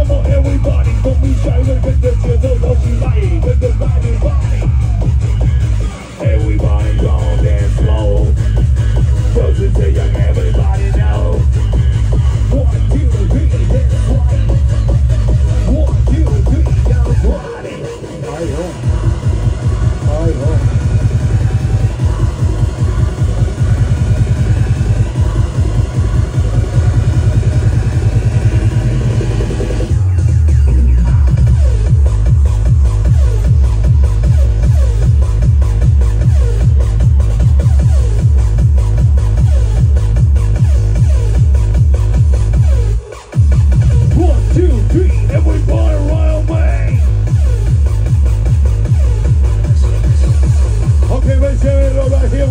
Come on, everybody, don't